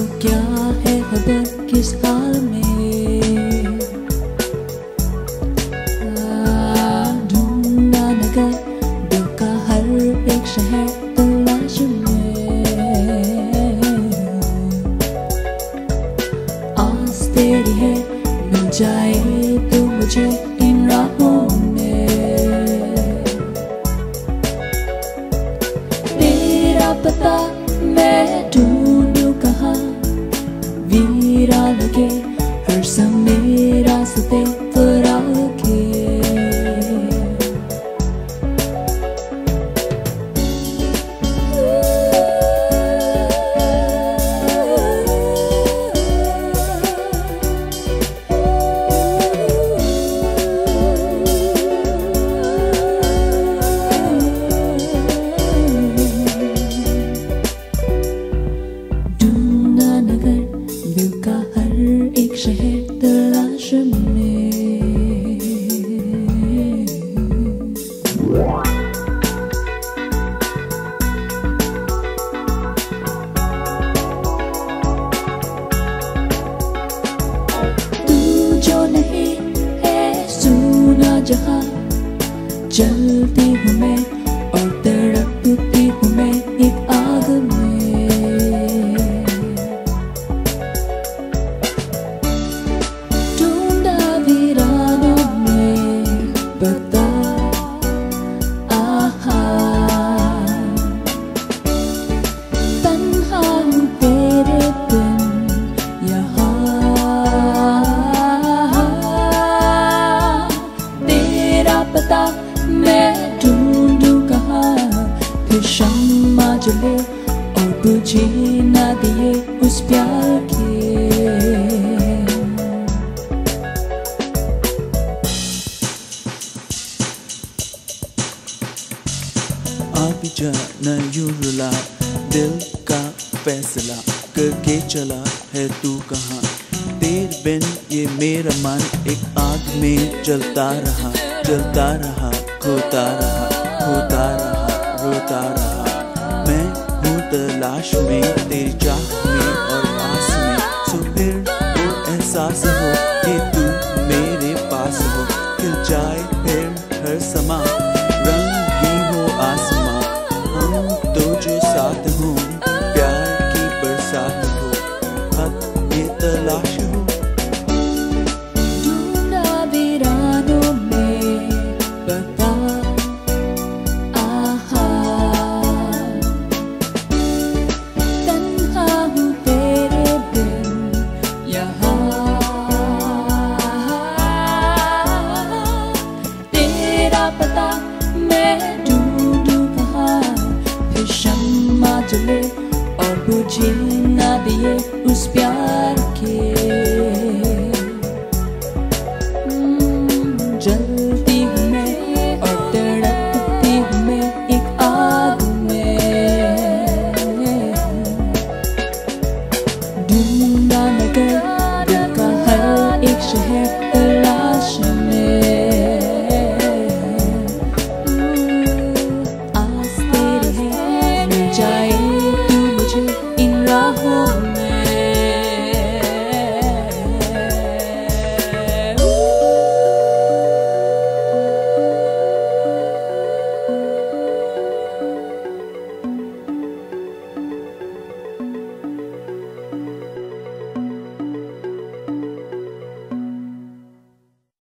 पर किस हाल में? ढूंढा नगर, दिल का हर एक शहर तलाश में। आस तेरी है तो मुझे तेरा पता मैं ढूंढूं लगे हर रास्ते फराके जहाँ चलती हूँ मैं और तड़पती हूँ मैं एक फिर शम्मा जले और ना दिए उस प्यार के। जाना यूँ रुला, दिल का फैसला करके चला है तू कहाँ? तेरे बिन ये मेरा मन एक आग में जलता रहा जलता रहा, खोता रहा खोता रहा। रोता रहा। मैं हूँ तलाश में, तेरी चाह में और आस में। सो फिर वो एहसास हो कि तू मेरे पास हो। खिल जाए फिर हर समा, रंगी हो आसमां। हम तो जो साथ हो, प्यार की बरसात हो। खत ये तलाश जले और बुझे ना दिए उस प्यार के। हम्म, जलती हूँ मैं और तड़पती हूँ मैं एक आग में। ढूंढा नगर का हर एक शहर